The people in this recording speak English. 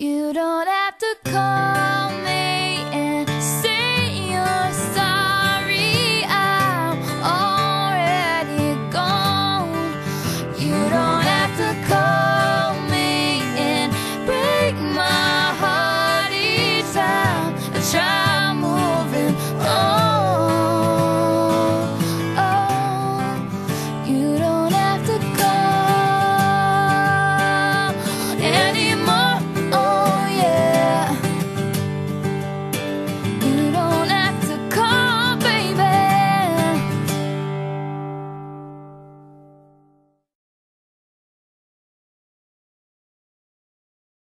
You don't have to call